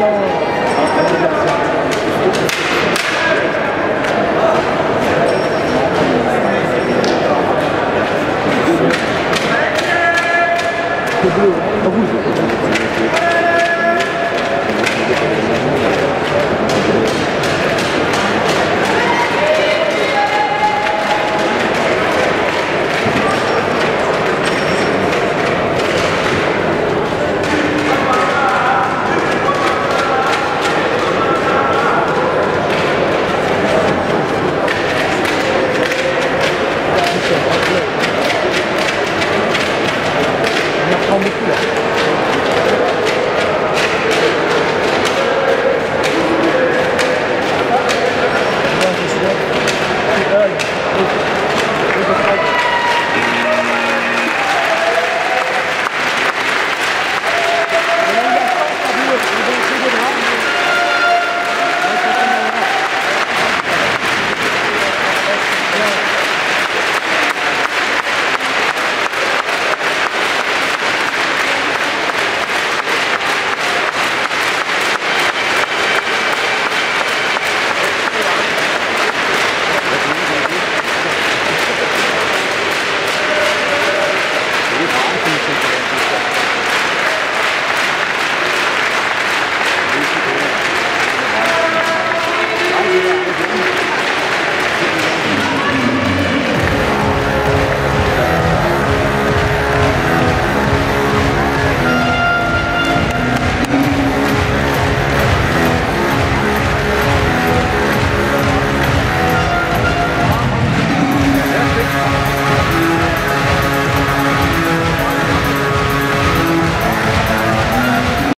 Це